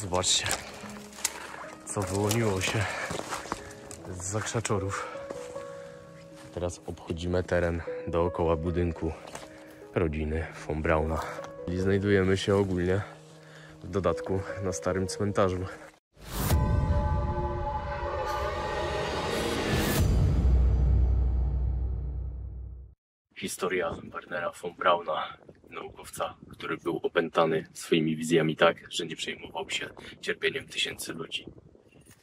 Zobaczcie, co wyłoniło się z zakrzaczorów. Teraz obchodzimy teren dookoła budynku rodziny von Brauna. I znajdujemy się ogólnie w dodatku na starym cmentarzu. Historia Wernera von Brauna, naukowca, który był opętany swoimi wizjami tak, że nie przejmował się cierpieniem tysięcy ludzi.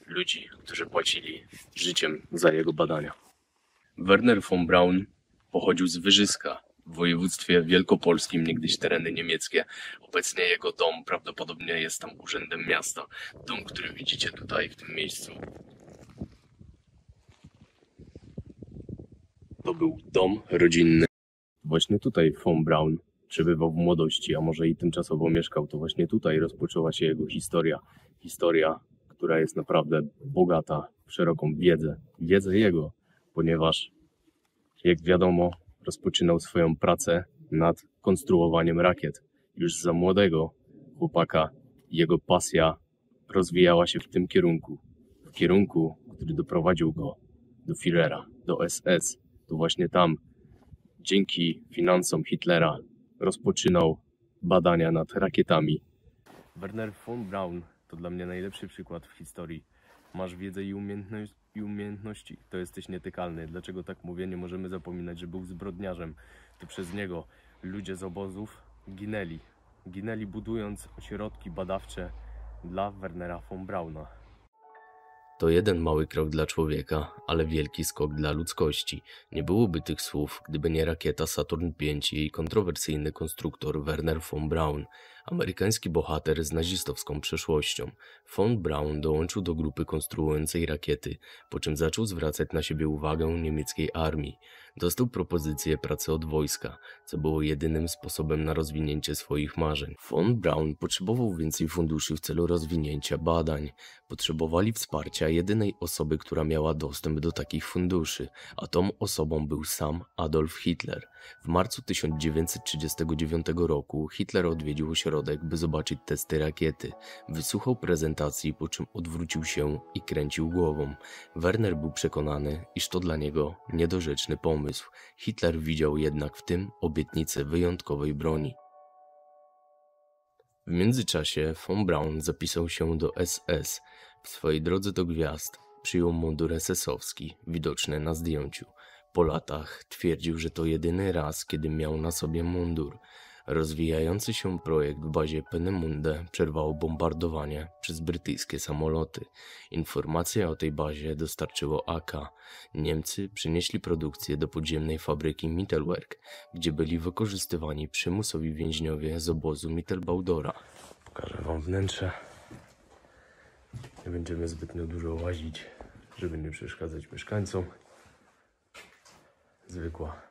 Ludzi, którzy płacili życiem za jego badania. Werner von Braun pochodził z Wyżyska w województwie wielkopolskim, niegdyś tereny niemieckie. Obecnie jego dom prawdopodobnie jest tam urzędem miasta. Dom, który widzicie tutaj w tym miejscu. To był dom rodzinny. Właśnie tutaj von Braun przebywał w młodości, a może i tymczasowo mieszkał. To właśnie tutaj rozpoczęła się jego historia. Historia, która jest naprawdę bogata w szeroką wiedzę. Wiedzę jego, ponieważ, jak wiadomo, rozpoczynał swoją pracę nad konstruowaniem rakiet. Już za młodego chłopaka jego pasja rozwijała się w tym kierunku. W kierunku, który doprowadził go do Führera, do SS. To właśnie tam, dzięki finansom Hitlera, rozpoczynał badania nad rakietami. Werner von Braun to dla mnie najlepszy przykład w historii. Masz wiedzę i, i umiejętności, to jesteś nietykalny. Dlaczego tak mówię? Nie możemy zapominać, że był zbrodniarzem. To przez niego ludzie z obozów ginęli. Ginęli budując ośrodki badawcze dla Wernera von Brauna. To jeden mały krok dla człowieka, ale wielki skok dla ludzkości. Nie byłoby tych słów, gdyby nie rakieta Saturn V i jej kontrowersyjny konstruktor Werner von Braun, amerykański bohater z nazistowską przeszłością. Von Braun dołączył do grupy konstruującej rakiety, po czym zaczął zwracać na siebie uwagę niemieckiej armii. Dostał propozycję pracy od wojska, co było jedynym sposobem na rozwinięcie swoich marzeń. Von Braun potrzebował więcej funduszy w celu rozwinięcia badań. Potrzebowali wsparcia jedynej osoby, która miała dostęp do takich funduszy, a tą osobą był sam Adolf Hitler. W marcu 1939 roku Hitler odwiedził ośrodek, by zobaczyć testy rakiety. Wysłuchał prezentacji, po czym odwrócił się i kręcił głową. Werner był przekonany, iż to dla niego niedorzeczny pomysł. Hitler widział jednak w tym obietnicę wyjątkowej broni. W międzyczasie von Braun zapisał się do SS. W swojej drodze do gwiazd przyjął mundur SS-owski, widoczny na zdjęciu. Po latach twierdził, że to jedyny raz, kiedy miał na sobie mundur. Rozwijający się projekt w bazie Peenemünde przerwało bombardowanie przez brytyjskie samoloty. Informacje o tej bazie dostarczyło AK. Niemcy przenieśli produkcję do podziemnej fabryki Mittelwerk, gdzie byli wykorzystywani przymusowi więźniowie z obozu Mittelbaudora. Pokażę wam wnętrze. Nie będziemy zbytnio dużo łazić, żeby nie przeszkadzać mieszkańcom. Zwykła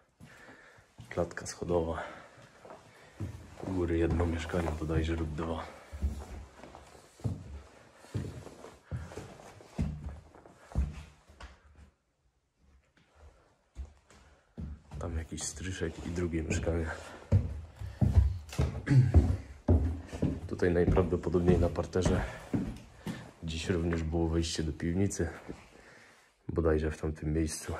klatka schodowa. Góry jedno mieszkanie bodajże lub dwa. Tam jakiś stryszek i drugie mieszkanie. Tutaj najprawdopodobniej na parterze dziś również było wejście do piwnicy. Bodajże w tamtym miejscu.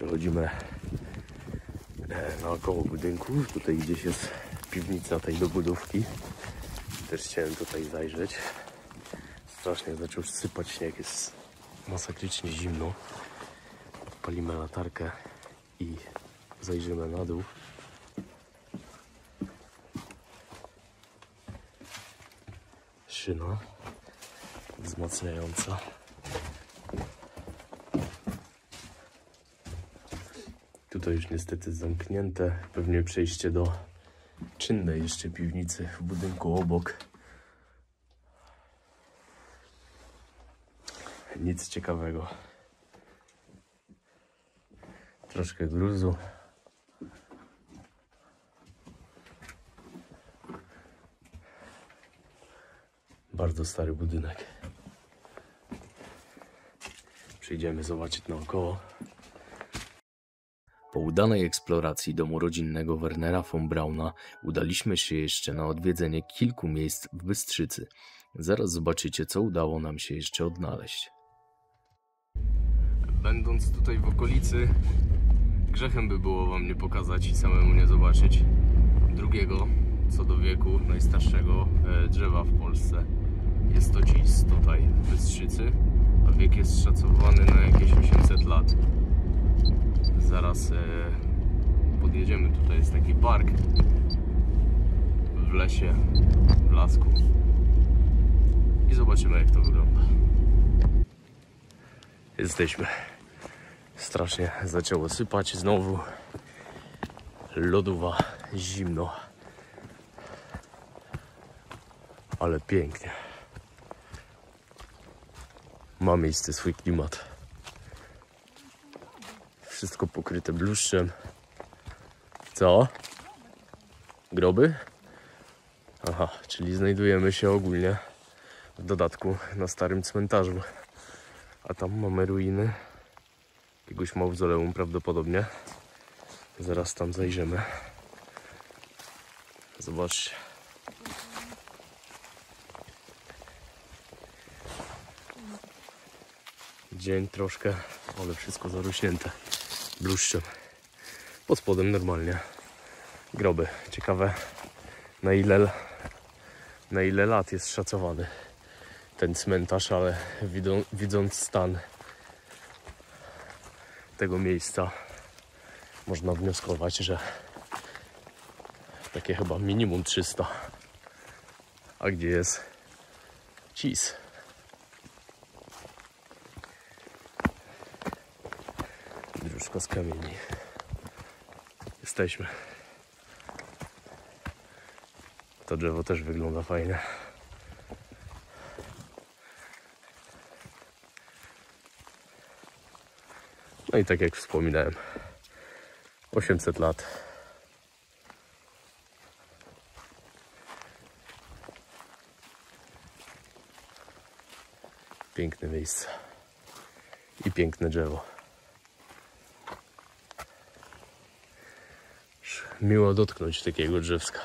Przechodzimy e, naokoło budynku. Tutaj gdzieś jest piwnica tej dobudówki. Też chciałem tutaj zajrzeć. Strasznie zaczął sypać śnieg. Jest masakrycznie zimno. Odpalimy latarkę i zajrzymy na dół. Szyna wzmacniająca. Tutaj już niestety zamknięte. Pewnie przejście do czynnej jeszcze piwnicy w budynku obok. Nic ciekawego. Troszkę gruzu. Bardzo stary budynek. Przyjdziemy zobaczyć naokoło. Udanej eksploracji domu rodzinnego Wernera von Brauna udaliśmy się jeszcze na odwiedzenie kilku miejsc w Bystrzycy. Zaraz zobaczycie, co udało nam się jeszcze odnaleźć. Będąc tutaj w okolicy, grzechem by było Wam nie pokazać i samemu nie zobaczyć drugiego, co do wieku, najstarszego e, drzewa w Polsce. Jest to cis tutaj w Bystrzycy, a wiek jest szacowany na jakieś 800 lat. Zaraz e, podjedziemy, tutaj jest taki park w lesie, w lasku i zobaczymy jak to wygląda. Jesteśmy. Strasznie zaczęło sypać znowu. Lodowa, zimno. Ale pięknie. Ma miejsce swój klimat. Wszystko pokryte bluszczem. Co? Groby? Aha, czyli znajdujemy się ogólnie w dodatku na starym cmentarzu. A tam mamy ruiny jakiegoś mauzoleum prawdopodobnie. Zaraz tam zajrzymy. Zobaczcie. Dzień troszkę, ale wszystko zarośnięte bluszczem. Pod spodem normalnie groby. Ciekawe na ile, na ile lat jest szacowany ten cmentarz, ale widząc stan tego miejsca można wnioskować, że takie chyba minimum 300 a gdzie jest cis dróżka z kamieni jesteśmy to drzewo też wygląda fajnie No i tak jak wspominałem, 800 lat. Piękne miejsce i piękne drzewo. Miło dotknąć takiego drzewska.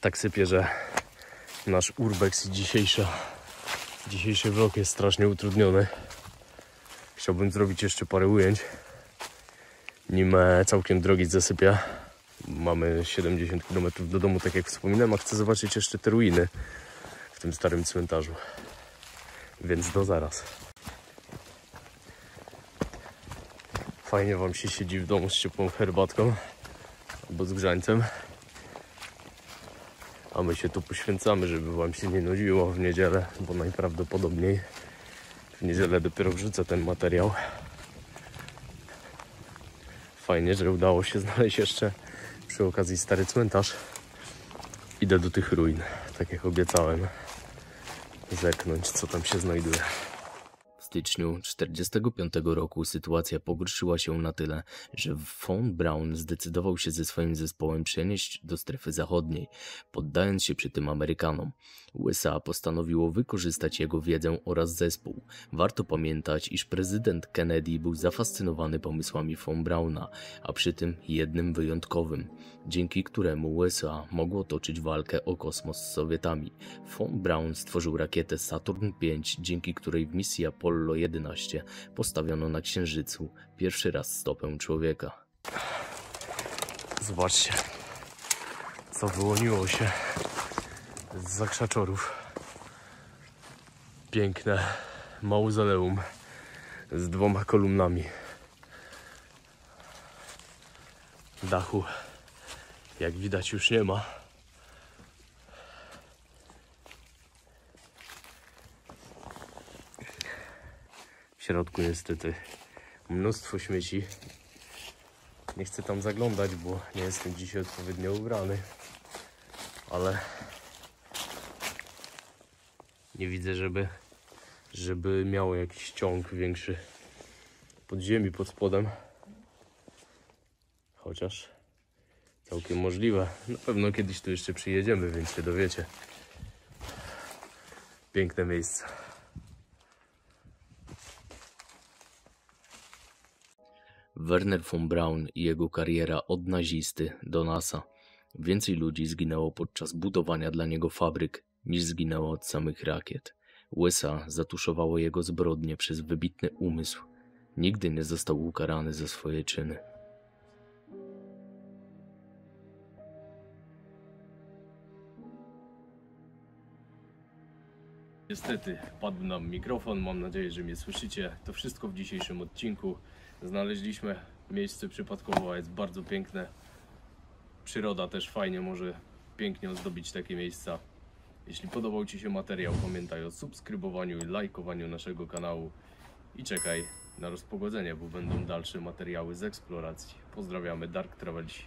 Tak sypie, że nasz urbex i dzisiejsza Dzisiejszy vlog jest strasznie utrudniony. Chciałbym zrobić jeszcze parę ujęć, nim e, całkiem drogi zasypia. Mamy 70 km do domu, tak jak wspominałem, a chcę zobaczyć jeszcze te ruiny w tym starym cmentarzu. Więc do zaraz. Fajnie Wam się siedzi w domu z ciepłą herbatką albo z grzańcem. A my się tu poświęcamy, żeby Wam się nie nudziło w niedzielę, bo najprawdopodobniej w niedzielę dopiero wrzucę ten materiał. Fajnie, że udało się znaleźć jeszcze przy okazji stary cmentarz. Idę do tych ruin, tak jak obiecałem, zerknąć co tam się znajduje styczniu 1945 roku sytuacja pogorszyła się na tyle, że von Braun zdecydował się ze swoim zespołem przenieść do strefy zachodniej, poddając się przy tym Amerykanom. USA postanowiło wykorzystać jego wiedzę oraz zespół. Warto pamiętać, iż prezydent Kennedy był zafascynowany pomysłami von Brauna, a przy tym jednym wyjątkowym, dzięki któremu USA mogło toczyć walkę o kosmos z Sowietami. Von Braun stworzył rakietę Saturn V, dzięki której w misji Apollo 11 postawiono na Księżycu pierwszy raz stopę człowieka. Zobaczcie, co wyłoniło się z zakrzaczorów. Piękne mauzoleum z dwoma kolumnami. Dachu, jak widać, już nie ma. Środku niestety mnóstwo śmieci. Nie chcę tam zaglądać, bo nie jestem dzisiaj odpowiednio ubrany. Ale nie widzę, żeby, żeby miało jakiś ciąg większy pod ziemi, pod spodem. Chociaż całkiem możliwe. Na pewno kiedyś tu jeszcze przyjedziemy, więc się dowiecie. Piękne miejsce. Werner von Braun i jego kariera od nazisty do NASA. Więcej ludzi zginęło podczas budowania dla niego fabryk, niż zginęło od samych rakiet. USA zatuszowało jego zbrodnie przez wybitny umysł. Nigdy nie został ukarany za swoje czyny. Niestety padł nam mikrofon. Mam nadzieję, że mnie słyszycie. To wszystko w dzisiejszym odcinku. Znaleźliśmy miejsce przypadkowo, jest bardzo piękne. Przyroda też fajnie może pięknie ozdobić takie miejsca. Jeśli podobał Ci się materiał, pamiętaj o subskrybowaniu i lajkowaniu naszego kanału i czekaj na rozpogodzenie, bo będą dalsze materiały z eksploracji. Pozdrawiamy Dark Travelsi.